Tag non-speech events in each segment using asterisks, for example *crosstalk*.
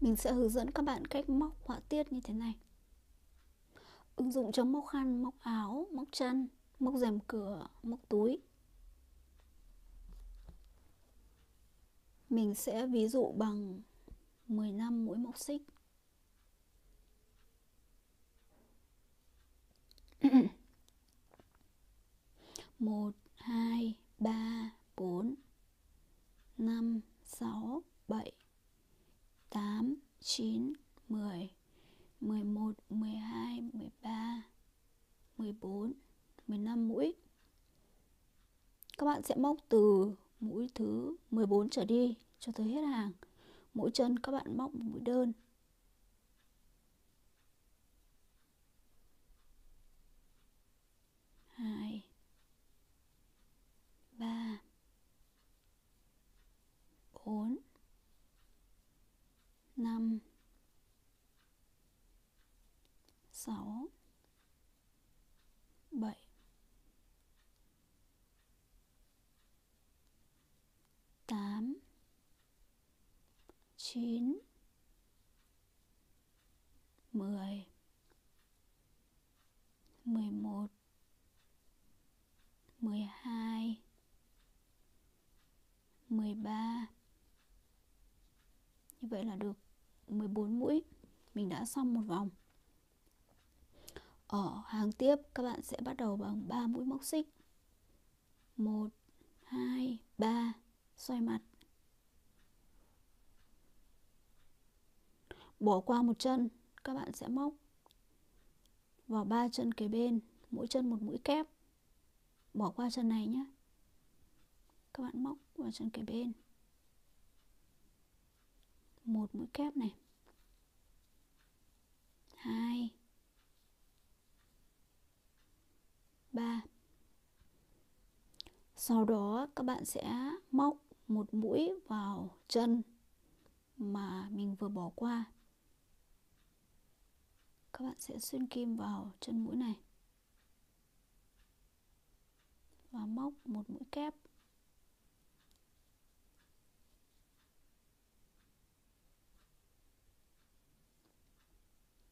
Mình sẽ hướng dẫn các bạn cách móc họa tiết như thế này. Ứng dụng cho móc khăn, móc áo, móc chân, móc rèm cửa, móc túi. Mình sẽ ví dụ bằng 15 mũi móc xích. *coughs* Một hai ba bốn năm sáu bảy tám, chín, mười mười một, mười hai, mười ba, mười bốn, mười năm mũi. Các bạn sẽ móc từ mũi thứ 14 trở đi cho tới hết hàng. Mỗi chân các bạn móc một mũi đơn. 6 7 8 9 10 11 12 13 Như vậy là được 14 mũi. Mình đã xong một vòng ở hàng tiếp, các bạn sẽ bắt đầu bằng 3 mũi móc xích. 1 2 3 xoay mặt. Bỏ qua một chân, các bạn sẽ móc vào ba chân kế bên, mỗi chân một mũi kép. Bỏ qua chân này nhé. Các bạn móc vào chân kế bên. Một mũi kép này. Hai 3 sau đó, các bạn sẽ móc một mũi vào chân mà mình vừa bỏ qua. Các bạn sẽ xuyên kim vào chân mũi này. Và móc một mũi kép.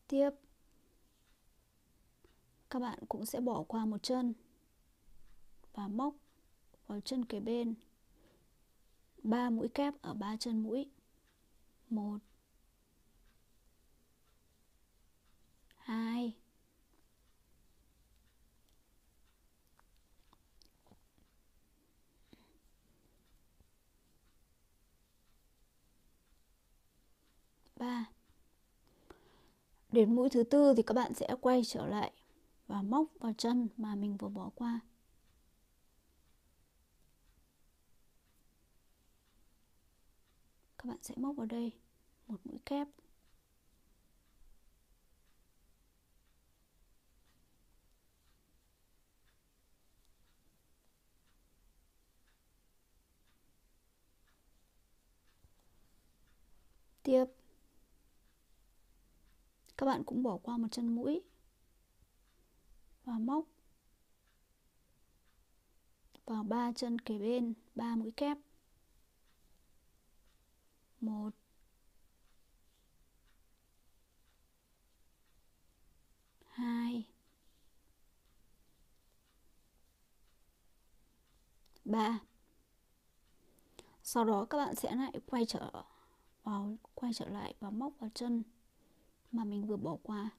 Tiếp các bạn cũng sẽ bỏ qua một chân và móc vào chân kế bên. Ba mũi kép ở ba chân mũi. Một, hai, ba. Đến mũi thứ tư thì các bạn sẽ quay trở lại và móc vào chân mà mình vừa bỏ qua. Các bạn sẽ móc vào đây một mũi kép. Tiếp. Các bạn cũng bỏ qua một chân mũi và móc. Vào ba chân kế bên, ba mũi kép. Một. Hai. Ba. Sau đó các bạn sẽ lại quay trở vào, quay trở lại và móc vào chân mà mình vừa bỏ qua.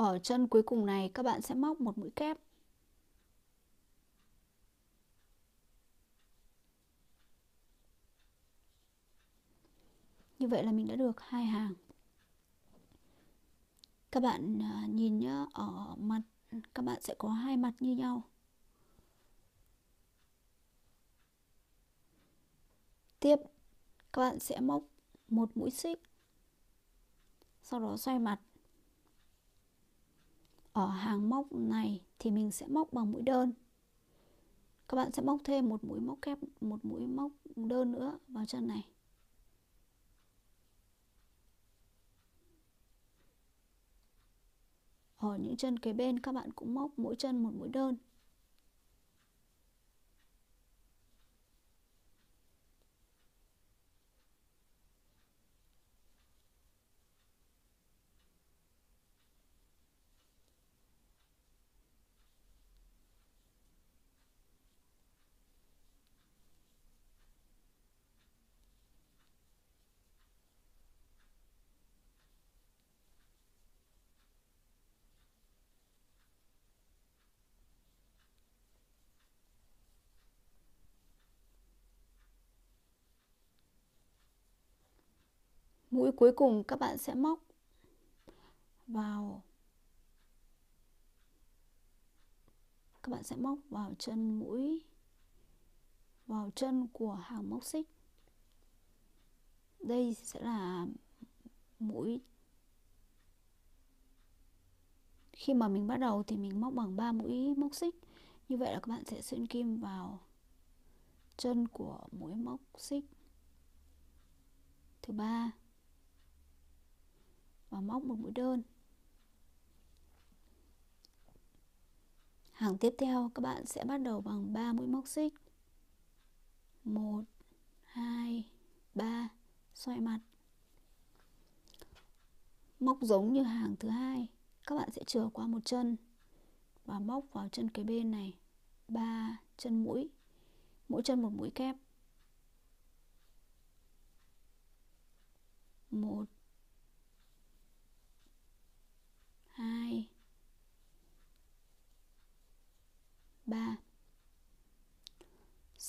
Ở chân cuối cùng này, các bạn sẽ móc một mũi kép. Như vậy là mình đã được hai hàng. Các bạn à, nhìn nhá, ở mặt, các bạn sẽ có hai mặt như nhau. Tiếp, các bạn sẽ móc một mũi xích, sau đó xoay mặt ở hàng móc này thì mình sẽ móc bằng mũi đơn. Các bạn sẽ móc thêm một mũi móc kép, một mũi móc đơn nữa vào chân này. Ở những chân kế bên, các bạn cũng móc mỗi chân một mũi đơn. Mũi cuối cùng các bạn sẽ móc vào. Các bạn sẽ móc vào chân mũi, vào chân của hàng móc xích. Đây sẽ là mũi. Khi mà mình bắt đầu thì mình móc bằng 3 mũi móc xích. Như vậy là các bạn sẽ xuyên kim vào chân của mũi móc xích. Thứ ba và móc một mũi đơn. Hàng tiếp theo, các bạn sẽ bắt đầu bằng 3 mũi móc xích. 1 2 3 xoay mặt. Móc giống như hàng thứ hai, các bạn sẽ chừa qua một chân và móc vào chân cái bên này. 3 chân mũi, mỗi chân một mũi kép. 1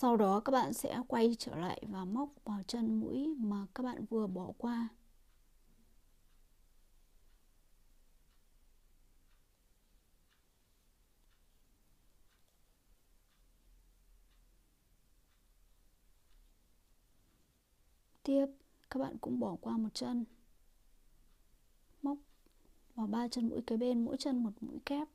sau đó các bạn sẽ quay trở lại và móc vào chân mũi mà các bạn vừa bỏ qua. Tiếp, các bạn cũng bỏ qua một chân. Móc vào ba chân mũi kế bên, mỗi chân một mũi kép.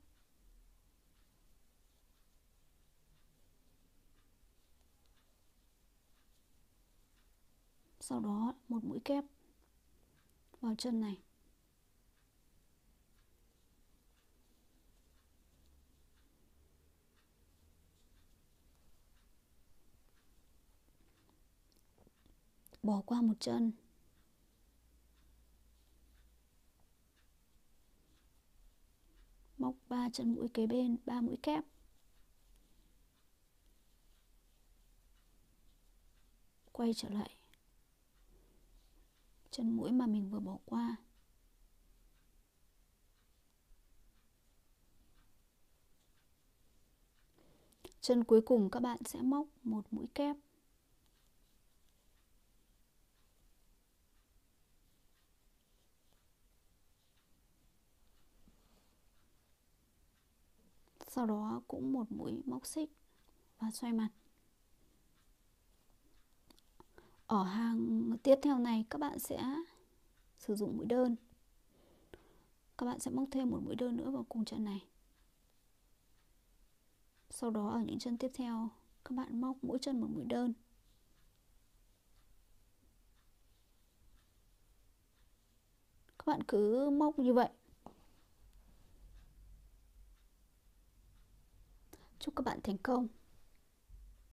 Sau đó một mũi kép vào chân này. Bỏ qua một chân. Móc ba chân mũi kế bên, ba mũi kép. Quay trở lại chân mũi mà mình vừa bỏ qua. Chân cuối cùng các bạn sẽ móc một mũi kép. Sau đó cũng một mũi móc xích và xoay mặt ở hàng tiếp theo này các bạn sẽ sử dụng mũi đơn. Các bạn sẽ móc thêm một mũi đơn nữa vào cùng chân này. Sau đó ở những chân tiếp theo, các bạn móc mỗi chân một mũi đơn. Các bạn cứ móc như vậy. Chúc các bạn thành công.